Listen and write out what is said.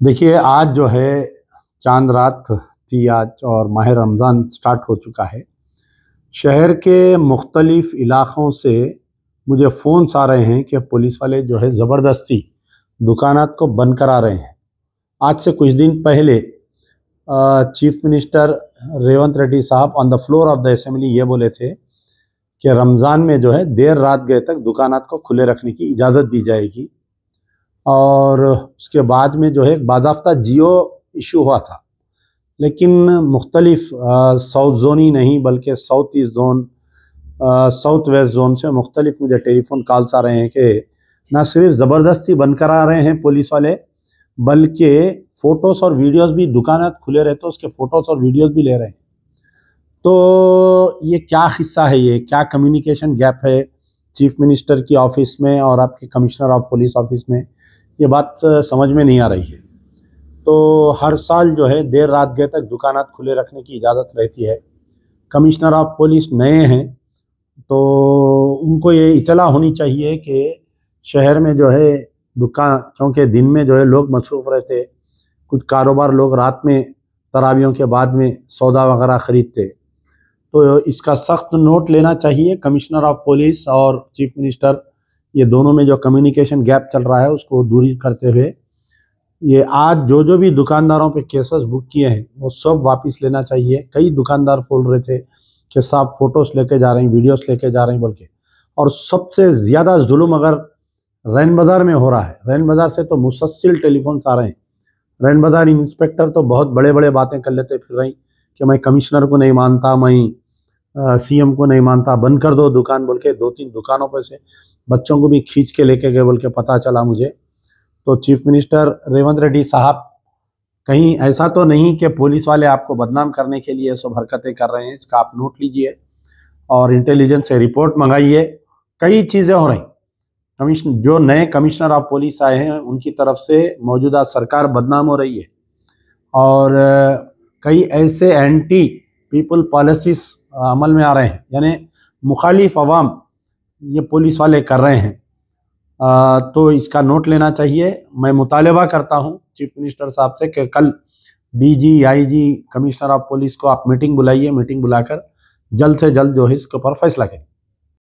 देखिए, आज जो है, चाँद रात थी आज और माह रमज़ान स्टार्ट हो चुका है। शहर के मुख्तलिफ़ इलाक़ों से मुझे फ़ोन्स आ रहे हैं कि पुलिस वाले जो है, ज़बरदस्ती दुकानात को बंद करा रहे हैं। आज से कुछ दिन पहले चीफ मिनिस्टर रेवंत रेड्डी साहब on the floor of the assembly ये बोले थे कि रमज़ान में जो है, देर रात गए तक दुकानात को खुले रखने की इजाज़त दी जाएगी। और उसके बाद में जो है बाजाफ्ता जियो इशू हुआ था। लेकिन मुख्तलिफ़ साउथ जोन ही नहीं, बल्कि south east zone south west zone से मुख्तलिफ़ मुझे टेलीफोन कॉल्स आ रहे हैं कि ना सिर्फ़ ज़बरदस्ती बंद करा रहे हैं पुलिस वाले, बल्कि फ़ोटोज़ और वीडियोस भी दुकान खुले रहते उसके फ़ोटोज़ और वीडियोस भी ले रहे हैं। तो ये क्या हिस्सा है ये? क्या कम्युनिकेशन गैप है? चीफ मिनिस्टर की ऑफ़िस में और आपके कमिश्नर ऑफ़ पुलिस ऑफ़िस में? ये बात समझ में नहीं आ रही है। तो हर साल जो है, देर रात गए तक दुकान खुले रखने की इजाज़त रहती है। कमिश्नर ऑफ़ पुलिस नए हैं तो उनको ये इतला होनी चाहिए कि शहर में जो है दुकान क्योंकि दिन में जो है, लोग मसरूफ़ रहते। कुछ कारोबार लोग रात में, तरावियों के बाद में सौदा वगैरह ख़रीदते। तो इसका सख्त नोट लेना चाहिए कमिश्नर ऑफ़ पुलिस और चीफ मिनिस्टर ये दोनों में जो कम्युनिकेशन गैप चल रहा है, उसको दूरी करते हुए, ये आज जो जो भी दुकानदारों पे केसेस बुक किए हैं, वो सब वापस लेना चाहिए। कई दुकानदार बोल रहे थे कि साहब फ़ोटोज़ लेके जा रहे हैं वीडियोस लेके जा रहे हैं बोल के। और सबसे ज़्यादा जुल्म अगर रैन बाज़ार में हो रहा है, रैन बाज़ार से तो मुसलसिल टेलीफोन्स आ रहे हैं। रैन बाज़ार इंस्पेक्टर तो बहुत बड़े बड़े बातें कर लेते फिर रही कि मैं कमिश्नर को नहीं मानता, मैं सीएम को नहीं मानता, बंद कर दो दुकान बोल के दो तीन दुकानों पर से बच्चों को भी खींच के लेके गए बोल के पता चला मुझे। तो चीफ मिनिस्टर रेवंत रेड्डी साहब, कहीं ऐसा तो नहीं कि पुलिस वाले आपको बदनाम करने के लिए सब हरकतें कर रहे हैं, इसका आप नोट लीजिए और इंटेलिजेंस से रिपोर्ट मंगाइए। कई चीज़ें हो रही। कमिश्न जो नए कमिश्नर ऑफ़ पुलिस आए हैं, उनकी तरफ़ से मौजूदा सरकार बदनाम हो रही है। और, कई ऐसे एंटी पीपल पॉलिसीज़ अमल में आ रहे हैं। यानी मुखालिफ अवाम ये पुलिस वाले कर रहे हैं। आ, तो इसका नोट लेना चाहिए। मैं मुतालबा करता हूँ चीफ मिनिस्टर साहब से कि कल DG IG commissioner of police को आप मीटिंग बुलाइए मीटिंग बुलाकर जल्द से जल्द जो है इसके ऊपर फैसला करें।